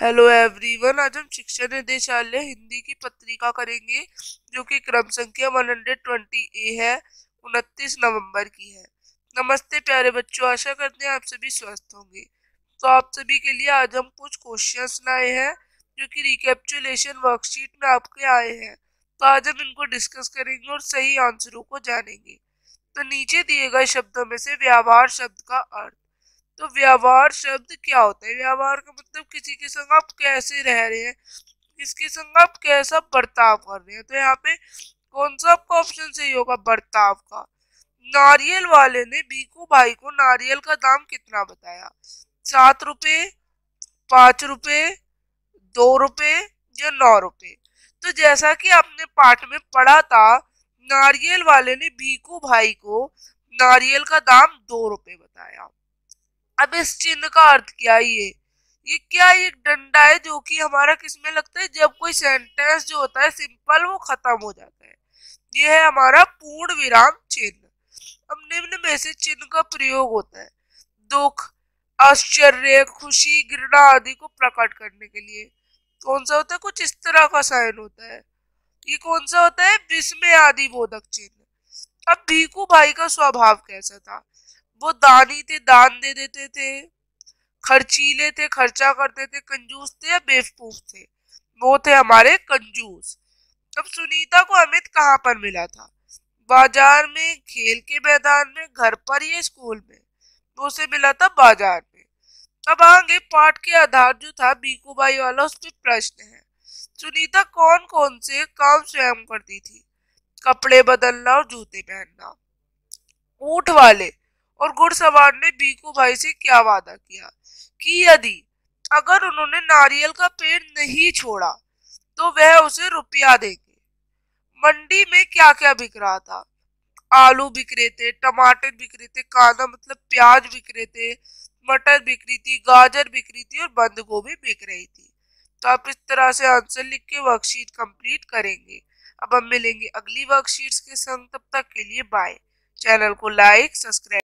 Hello everyone आज हम शिक्षा निदेशालय हिंदी की पत्रिका करेंगे, जो कि क्रम संख्या 120 ए है 29 नवंबर की है। नमस्ते, प्यारे बच्चों। आशा करते हैं आप सभी स्वस्थ होंगे। तो आप सभी के लिए आज हम कुछ क्वेश्चंस लाए हैं, जो कि रिकेप्चुलेशन वर्कशीट में आपके आए हैं। तो आज हम इनको डिस्कस करेंगे और सही आंसरों को जानेंगे। तो नीचे दिए गए शब्दों में से व्यवहार शब्द का अर्थ। तो व्यवहार शब्द क्या होता है? व्यवहार का मतलब किसी के संग आप कैसे रह रहे हैं? किसके संग आप कैसा बर्ताव कर रहे हैं? तो यहाँ पे कौन सा आपका ऑप्शन सही होगा? बर्ताव का। नारियल वाले ने भीकू भाई को नारियल का दाम कितना बताया? सात रुपये पाँच रुपये दो रुपये या नौ रुपये तो जैसा कि आपने पाठ में पढ़ा था, नारियल वाले ने भीकू भाई को नारियल का दाम दो रुपये बताया। अब इस चिन्ह का अर्थ क्या ये? ये क्या एक डंडा है जो कि हमारा किसमें लगता है? जब कोई सेंटेंस जो होता है सिंपल वो खत्म हो जाता है। ये है हमारा पूर्ण विराम चिन्ह। अब निम्न में से चिन्ह का प्रयोग होता है। दुख, आश्चर्य, खुशी, घृणा आदि को प्रकट करने के लिए। कौन सा होता है? कुछ इस तरह का साइन होता है। ये कौन सा होता है? विस्मय आदि बोधक चिन्ह। अब भीकू भाई का स्वभाव कैसा था? वो दानी थे, दान दे देते थे, खर्चीले थे, खर्चा करते थे, कंजूस थे या बेवकूफ़ थे? वो थे हमारे कंजूस। अब सुनीता को अमित कहाँ पर मिला था? बाज़ार में, खेल के मैदान में, घर पर या स्कूल में? वो उसे मिला था बाज़ार में। अब आगे पाठ के आधार जो था, बीकू भाई वाला, उस पर प्रश्न है। सुनीता कौन कौन से काम स्वयं करती थी? कपड़े बदलना और जूते पहनना। ऊँट वाले और घुड़सवार ने बीकू भाई से क्या वादा किया कि यदि अगर उन्होंने नारियल का पेड़ नहीं छोड़ा तो वह उसे रुपया देंगे। मंडी में क्या क्या बिक रहा था? आलू बिक रहे थे, टमाटर बिक रहे थे, कांदा मतलब प्याज बिक रहे थे, मटर बिक रही थी, गाजर बिक रही थी और बंद गोभी बिक रही थी। तो आप इस तरह से आंसर लिख के वर्कशीट कंप्लीट करेंगे। अब हम मिलेंगे अगली वर्कशीट्स के संग, तब तक के लिए बाय चैनल को लाइक सब्सक्राइब